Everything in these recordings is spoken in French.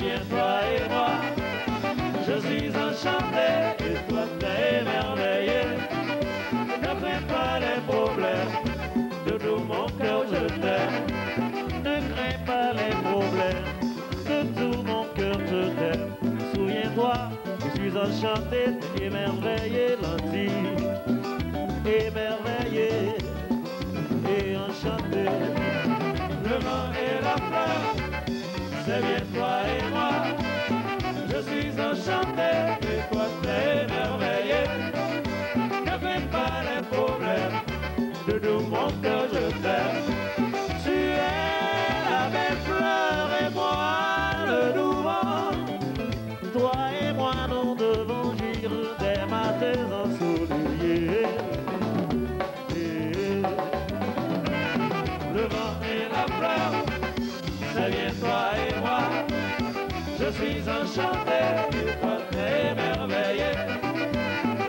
viens toi et moi. Je suis enchanté et toi t'es émerveillé. Ne crains pas les problèmes, de tout mon cœur je t'aime. Ne crains pas les problèmes, de tout mon cœur je t'aime. Souviens-toi, je suis enchanté, émerveillé, lentille, émerveillé et enchanté. Le vent et la fleur, c'est bien toi et moi. Je suis enchanté et toi t'es émerveillé. Ne fais pas les problèmes, tout mon cœur je t'aime. Tu es la belle fleur et moi le doux vent. Toi et moi nous devons vivre des matins ensoleillés. Le vent et la fleur, Je suis enchanté, tu peux t'émerveiller.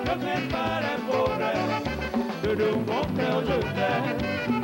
Ne crains pas les problèmes, que de mon cœur je t'aime.